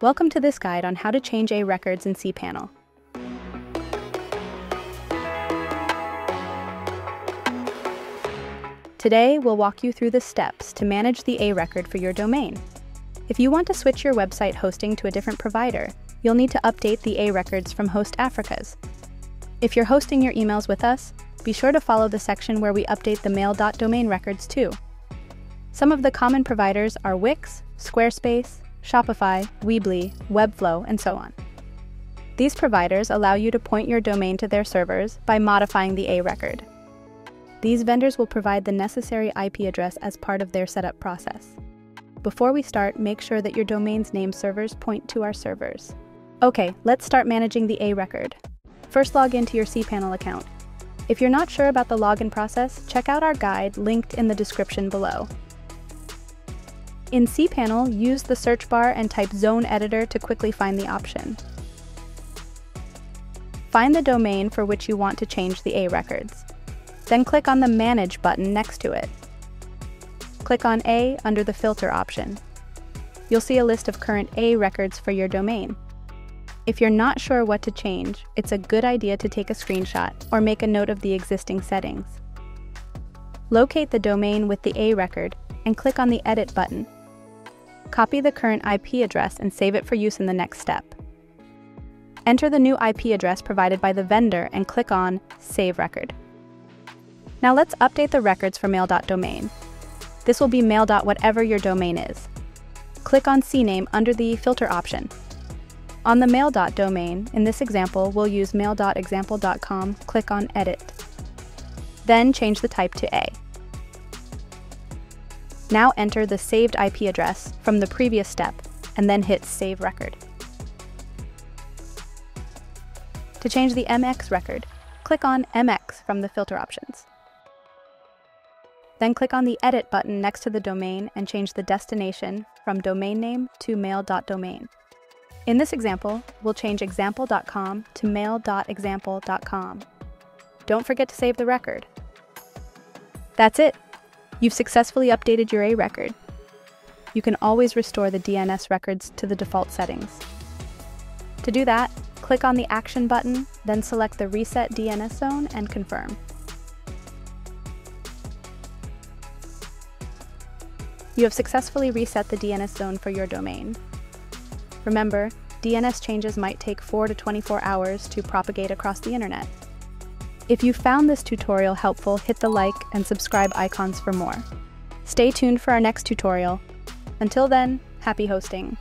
Welcome to this guide on how to change A records in cPanel. Today, we'll walk you through the steps to manage the A record for your domain. If you want to switch your website hosting to a different provider, you'll need to update the A records from Host Africa's. If you're hosting your emails with us, be sure to follow the section where we update the mail.domain records too. Some of the common providers are Wix, Squarespace, Shopify, Weebly, Webflow, and so on. These providers allow you to point your domain to their servers by modifying the A record. These vendors will provide the necessary IP address as part of their setup process. Before we start, make sure that your domain's name servers point to our servers. Okay, let's start managing the A record. First log into your cPanel account. If you're not sure about the login process, check out our guide linked in the description below. In cPanel, use the search bar and type Zone Editor to quickly find the option. Find the domain for which you want to change the A records. Then click on the Manage button next to it. Click on A under the Filter option. You'll see a list of current A records for your domain. If you're not sure what to change, it's a good idea to take a screenshot or make a note of the existing settings. Locate the domain with the A record and click on the Edit button. Copy the current IP address and save it for use in the next step. Enter the new IP address provided by the vendor and click on Save Record. Now let's update the records for mail.domain. This will be mail.whatever your domain is. Click on CNAME under the Filter option. On the mail.domain, in this example, we'll use mail.example.com, click on Edit. Then change the type to A. Now enter the saved IP address from the previous step, and then hit Save Record. To change the MX record, click on MX from the filter options. Then click on the Edit button next to the domain and change the destination from domain name to mail.domain. In this example, we'll change example.com to mail.example.com. Don't forget to save the record. That's it! You've successfully updated your A record. You can always restore the DNS records to the default settings. To do that, click on the Action button, then select the Reset DNS Zone and confirm. You have successfully reset the DNS zone for your domain. Remember, DNS changes might take 4 to 24 hours to propagate across the internet. If you found this tutorial helpful, hit the like and subscribe icons for more. Stay tuned for our next tutorial. Until then, happy hosting!